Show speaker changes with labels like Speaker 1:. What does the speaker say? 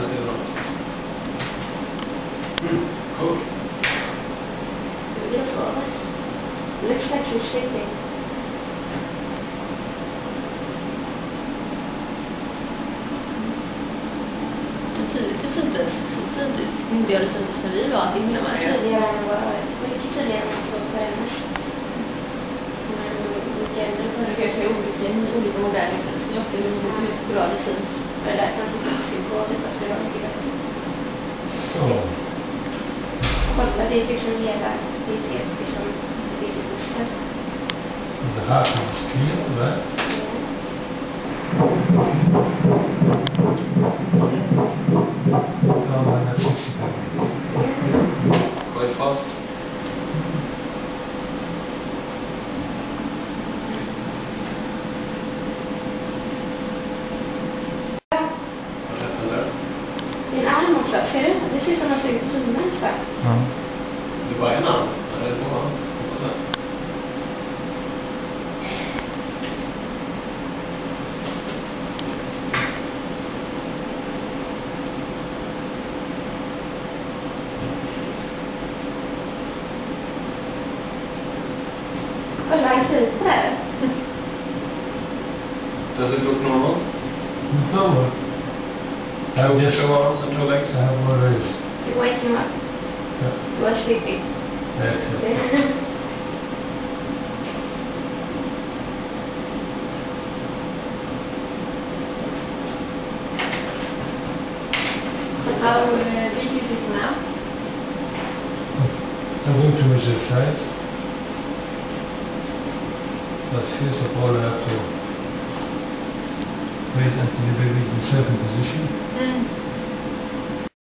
Speaker 1: deras neuroner. Mm. Cool. Beautiful. Looks like she's shaking.
Speaker 2: Det syntes så tidigt. Mm. Det syntes när vi var att inte var det.
Speaker 1: Tidigare än vad, mycket tidigare än så på Elmers. Men mycket äldre.
Speaker 2: Man ska jag sig olika, olika modeller. Jag tycker det bra det syns.
Speaker 1: Horpadék és a nyilvántétért és ik Jézusnak. De hát most kijön,
Speaker 3: Hogy
Speaker 1: azt Det som att man suger på tummen ungefär.
Speaker 3: Ja. Det är bara en arm? Eller två? Hoppas jag.
Speaker 1: Kolla, en kryper där.
Speaker 3: Does it look normal? No. I will just show arms and two legs. I have more legs.
Speaker 1: You wake him up.
Speaker 3: Yeah.
Speaker 1: You are sleeping.
Speaker 3: That's it.
Speaker 2: How uh, big is it now?
Speaker 3: I'm going to measure size. But first of all, I have to where that baby is in the certain position.
Speaker 2: Mm.